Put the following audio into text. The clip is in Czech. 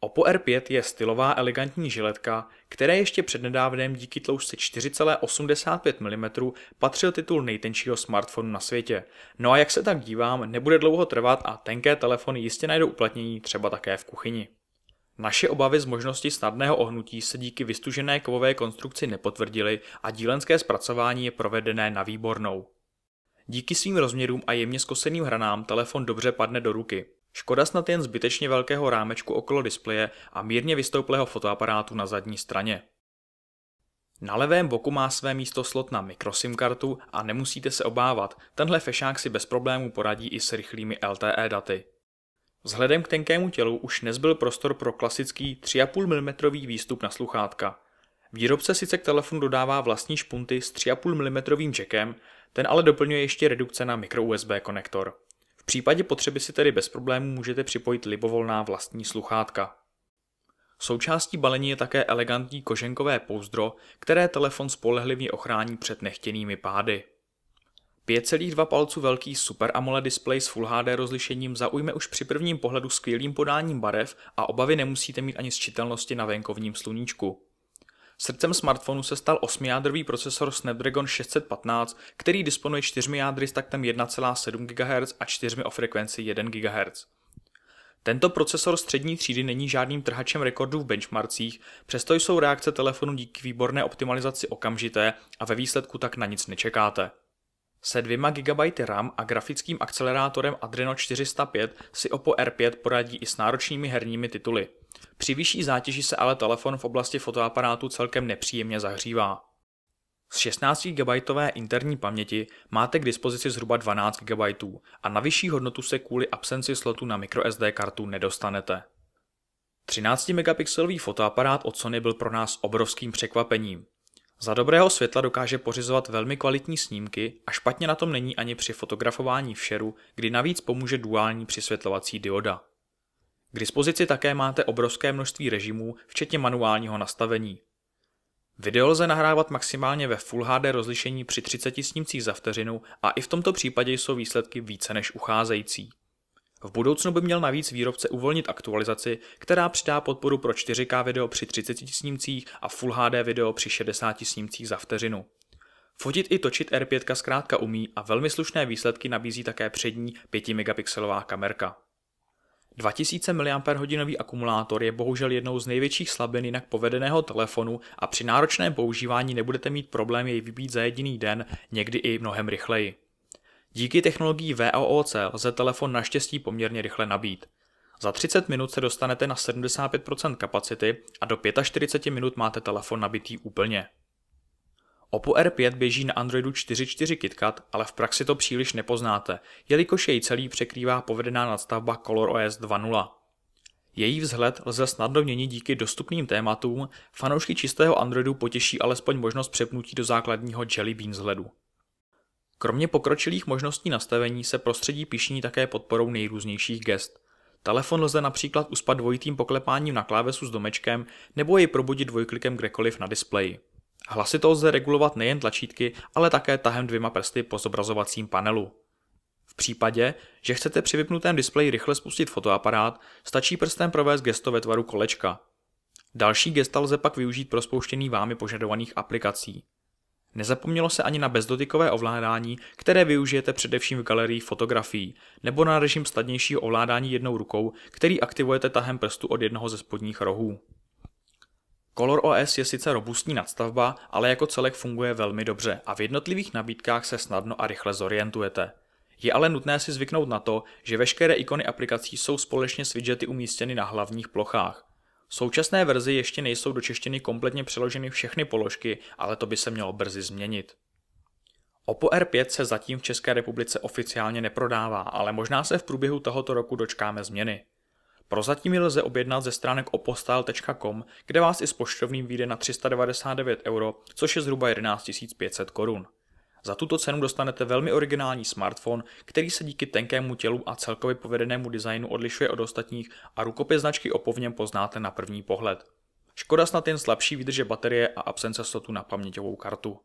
Oppo R5 je stylová elegantní žiletka, které ještě přednedávnem díky tloušťce 4,85 mm patřil titul nejtenčího smartphonu na světě. No a jak se tak dívám, nebude dlouho trvat a tenké telefony jistě najdou uplatnění třeba také v kuchyni. Naše obavy z možnosti snadného ohnutí se díky vystužené kovové konstrukci nepotvrdily a dílenské zpracování je provedené na výbornou. Díky svým rozměrům a jemně skoseným hranám telefon dobře padne do ruky. Škoda snad jen zbytečně velkého rámečku okolo displeje a mírně vystouplého fotoaparátu na zadní straně. Na levém boku má své místo slot na microSIM kartu a nemusíte se obávat, tenhle fešák si bez problémů poradí i s rychlými LTE daty. Vzhledem k tenkému tělu už nezbyl prostor pro klasický 3,5 mm výstup na sluchátka. Výrobce sice k telefonu dodává vlastní špunty s 3,5 mm jackem, ten ale doplňuje ještě redukce na micro USB konektor případě potřeby si tedy bez problémů můžete připojit libovolná vlastní sluchátka. Součástí balení je také elegantní koženkové pouzdro, které telefon spolehlivě ochrání před nechtěnými pády. 5,2 palců velký Super AMOLED display s Full HD rozlišením zaujme už při prvním pohledu skvělým podáním barev a obavy nemusíte mít ani z čitelnosti na venkovním sluníčku. Srdcem smartphonu se stal 8-jádrový procesor Snapdragon 615, který disponuje 4 jádry s taktem 1,7 GHz a 4 o frekvenci 1 GHz. Tento procesor střední třídy není žádným trhačem rekordů v benchmarkcích, přesto jsou reakce telefonu díky výborné optimalizaci okamžité a ve výsledku tak na nic nečekáte. Se 2 GB RAM a grafickým akcelerátorem Adreno 405 si Oppo R5 poradí i s náročnými herními tituly. Při vyšší zátěži se ale telefon v oblasti fotoaparátu celkem nepříjemně zahřívá. Z 16 GB interní paměti máte k dispozici zhruba 12 GB a na vyšší hodnotu se kvůli absenci slotu na microSD kartu nedostanete. 13 megapixelový fotoaparát od Sony byl pro nás obrovským překvapením. Za dobrého světla dokáže pořizovat velmi kvalitní snímky a špatně na tom není ani při fotografování v šeru, kdy navíc pomůže duální přisvětlovací dioda. K dispozici také máte obrovské množství režimů, včetně manuálního nastavení. Video lze nahrávat maximálně ve Full HD rozlišení při 30 snímcích za vteřinu a i v tomto případě jsou výsledky více než ucházející. V budoucnu by měl navíc výrobce uvolnit aktualizaci, která přidá podporu pro 4K video při 30 snímcích a Full HD video při 60 snímcích za vteřinu. Fotit i točit R5 zkrátka umí a velmi slušné výsledky nabízí také přední 5 megapixelová kamerka. 2000 mAh akumulátor je bohužel jednou z největších slabin jinak povedeného telefonu a při náročném používání nebudete mít problém jej vybít za jediný den, někdy i mnohem rychleji. Díky technologii VOOC lze telefon naštěstí poměrně rychle nabít. Za 30 minut se dostanete na 75% kapacity a do 45 minut máte telefon nabitý úplně. Oppo R5 běží na Androidu 4.4 KitKat, ale v praxi to příliš nepoznáte, jelikož jej celý překrývá povedená nadstavba ColorOS 2.0. Její vzhled lze snadno měnit díky dostupným tématům, fanoušky čistého Androidu potěší alespoň možnost přepnutí do základního Jelly Bean vzhledu. Kromě pokročilých možností nastavení se prostředí pišní také podporou nejrůznějších gest. Telefon lze například uspat dvojitým poklepáním na klávesu s domečkem nebo jej probudit dvojklikem kdekoliv na displeji. Hlasitost lze regulovat nejen tlačítky, ale také tahem dvěma prsty po zobrazovacím panelu. V případě, že chcete při vypnutém displeji rychle spustit fotoaparát, stačí prstem provést gesto ve tvaru kolečka. Další gesta lze pak využít pro spouštění vámi požadovaných aplikací. Nezapomnělo se ani na bezdotykové ovládání, které využijete především v galerii fotografií, nebo na režim snadnějšího ovládání jednou rukou, který aktivujete tahem prstu od jednoho ze spodních rohů. Color OS je sice robustní nadstavba, ale jako celek funguje velmi dobře a v jednotlivých nabídkách se snadno a rychle zorientujete. Je ale nutné si zvyknout na to, že veškeré ikony aplikací jsou společně s widgety umístěny na hlavních plochách. V současné verzi ještě nejsou do češtiny kompletně přeloženy všechny položky, ale to by se mělo brzy změnit. Oppo R5 se zatím v České republice oficiálně neprodává, ale možná se v průběhu tohoto roku dočkáme změny. Prozatím ji lze objednat ze stránek opostyle.com, kde vás i s poštovným vyjde na 399 euro, což je zhruba 11 500 korun. Za tuto cenu dostanete velmi originální smartphone, který se díky tenkému tělu a celkově povedenému designu odlišuje od ostatních a rukopis značky Oppo v něm poznáte na první pohled. Škoda snad jen slabší výdrže baterie a absence slotu na paměťovou kartu.